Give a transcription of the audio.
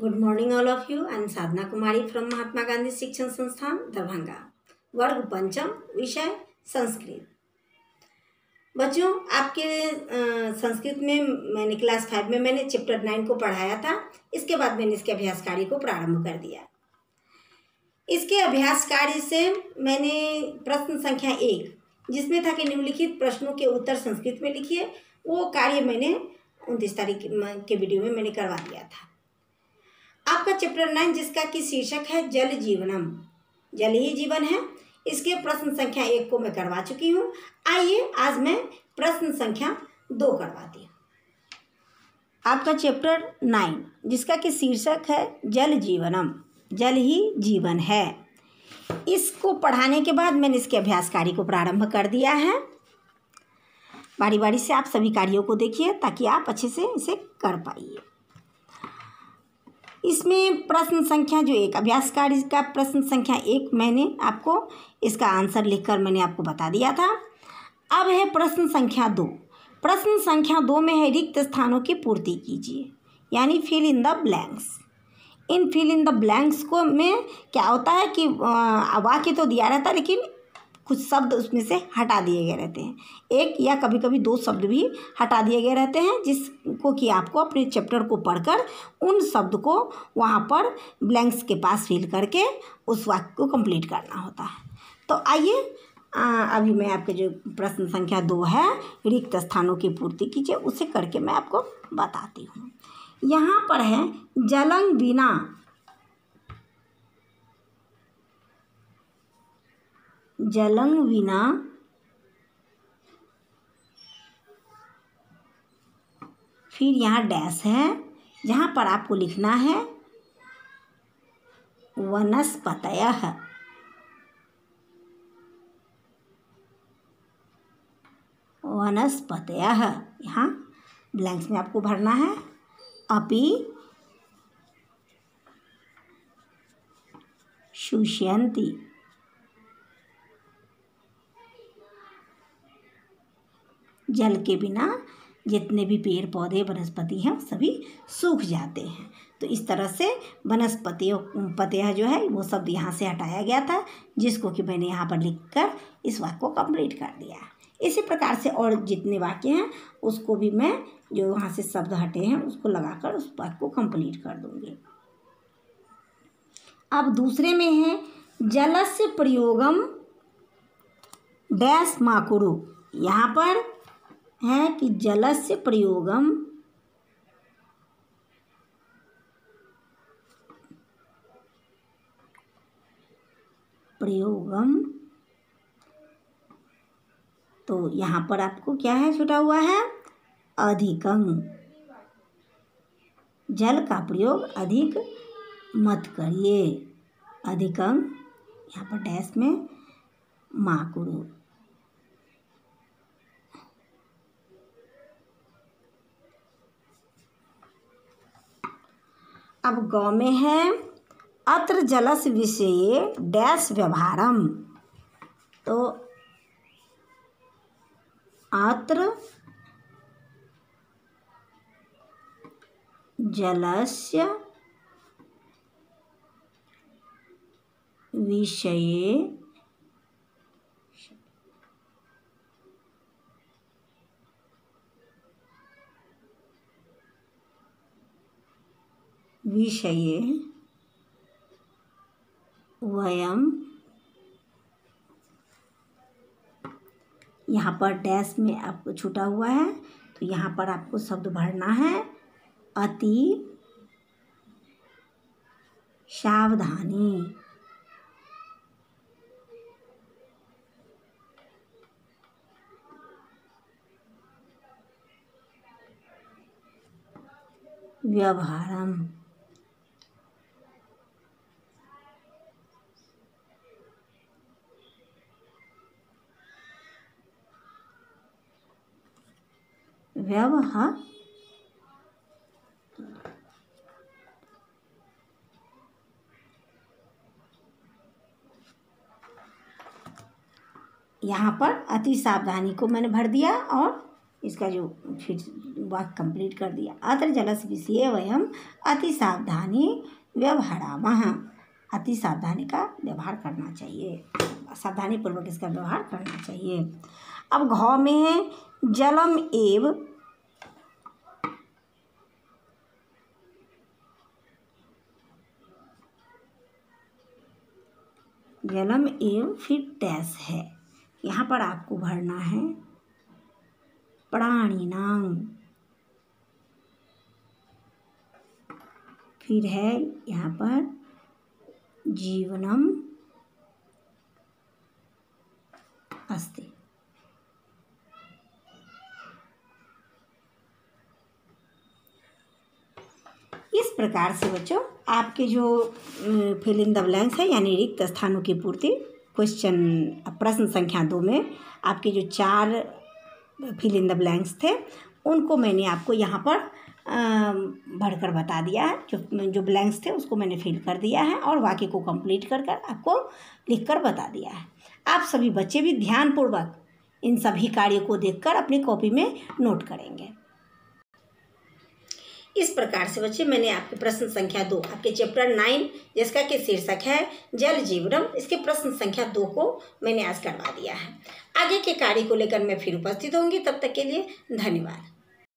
Good morning all of you I am Sadhana Kumari from Mahatma Gandhi Shikshan Sansthan Darbhanga वर्ग पंचम विषय संस्कृत बच्चों, आपके संस्कृत में मैंने क्लास फाइव में मैंने चैप्टर नाइन को पढ़ाया था। इसके बाद मैंने इसके अभ्यास कार्य को प्रारंभ कर दिया। इसके अभ्यास कार्य से मैंने प्रश्न संख्या एक, जिसमें था कि निम्नलिखित प्रश्नों के उत्तर संस्कृत में लिखिए। वो कार्य मैंने उनतीस तारीख के वीडियो में मैंने करवा दिया था। आपका चैप्टर नाइन जिसका कि शीर्षक है जल जीवनम। जल ही जीवन है। इसके प्रश्न संख्या एक को मैं करवा चुकी हूँ। आइए आज मैं प्रश्न संख्या दो करवाती हूँ। आपका चैप्टर नाइन जिसका कि शीर्षक है जल जीवनम। जल ही जीवन है। इसको पढ़ाने के बाद मैंने इसके अभ्यास कार्य को प्रारंभ कर दिया है। बारी बारी से आप सभी कार्यों को देखिए ताकि आप अच्छे से इसे कर पाइए। इसमें प्रश्न संख्या जो एक अभ्यास कार्य का प्रश्न संख्या एक मैंने आपको, इसका आंसर लिखकर मैंने आपको बता दिया था। अब है प्रश्न संख्या दो। प्रश्न संख्या दो में है रिक्त स्थानों की पूर्ति कीजिए, यानी फिल इन द ब्लैंक्स इन फिल इन द ब्लैंक्स को में क्या होता है कि वाक्य तो दिया रहता है, लेकिन कुछ शब्द उसमें से हटा दिए गए रहते हैं। एक या कभी कभी दो शब्द भी हटा दिए गए रहते हैं, जिसको कि आपको अपने चैप्टर को पढ़कर उन शब्द को वहाँ पर ब्लैंक्स के पास फिल करके उस वाक्य को कंप्लीट करना होता है। तो आइए अभी मैं आपके जो प्रश्न संख्या दो है, रिक्त स्थानों की पूर्ति कीजिए, उसे करके मैं आपको बताती हूँ। यहाँ पर है, जलंग बिना जलंग बिना फिर यहाँ डैश है, जहाँ पर आपको लिखना है वनस्पतय। वनस्पतय। यहाँ ब्लैंक्स में आपको भरना है। अपि शुष्यंती। जल के बिना जितने भी पेड़ पौधे वनस्पति हैं सभी सूख जाते हैं। तो इस तरह से वनस्पतियों पतयः जो है, वो शब्द यहाँ से हटाया गया था, जिसको कि मैंने यहाँ पर लिख कर इस वाक्य को कंप्लीट कर दिया इसी प्रकार से और जितने वाक्य हैं, उसको भी मैं जो वहाँ से शब्द हटे हैं, उसको लगाकर उस वाक्य को कंप्लीट कर दूँगी। अब दूसरे में है, जलस्य प्रयोगम डैश माकुरु। यहाँ पर है कि जलस्य प्रयोगम। प्रयोगम। तो यहाँ पर आपको क्या है? छुटा हुआ है? अधिकम। जल का प्रयोग अधिक मत करिए। अधिकम। यहाँ पर डैश में माकुरु अब गौ में है। अत्र जलस विषय डैश व्यवहारम। तो अत्र जलस्य विषये विषये वयम यहाँ पर डैश में आपको छूटा हुआ है तो यहाँ पर आपको शब्द भरना है। अति सावधानी। व्यवहारम। व्यवहार। यहाँ पर अति सावधानी को मैंने भर दिया और इसका जो फिर वाक्य कंप्लीट कर दिया। अत्र जलस विषय वयम अति सावधानी व्यवहारामः। अति सावधानी का व्यवहार करना चाहिए। सावधानी पूर्वक इसका व्यवहार करना चाहिए। अब घ में जलम एव जलम एवं फिर डैश है। यहाँ पर आपको भरना है। प्राणी नाम। फिर है यहाँ पर जीवनम। इस प्रकार से बच्चों, आपके जो फिल इन द ब्लैंक्स है, यानी रिक्त स्थानों की पूर्ति क्वेश्चन प्रश्न संख्या दो में, आपके जो चार फिल इन द ब्लैंक्स थे, उनको मैंने आपको यहाँ पर भरकर बता दिया है। जो जो ब्लैंक्स थे, उसको मैंने फिल कर दिया है और वाक्य को कंप्लीट कर कर आपको लिख कर बता दिया है। आप सभी बच्चे भी ध्यानपूर्वक इन सभी कार्यों को देखकर अपनी कॉपी में नोट करेंगे। इस प्रकार से बच्चे, मैंने आपके प्रश्न संख्या दो, आपके चैप्टर नाइन जिसका कि शीर्षक है, जल जीवनम, इसके प्रश्न संख्या दो को मैंने आज करवा दिया है। आगे के कार्य को लेकर मैं फिर उपस्थित होंगी, तब तक के लिए धन्यवाद।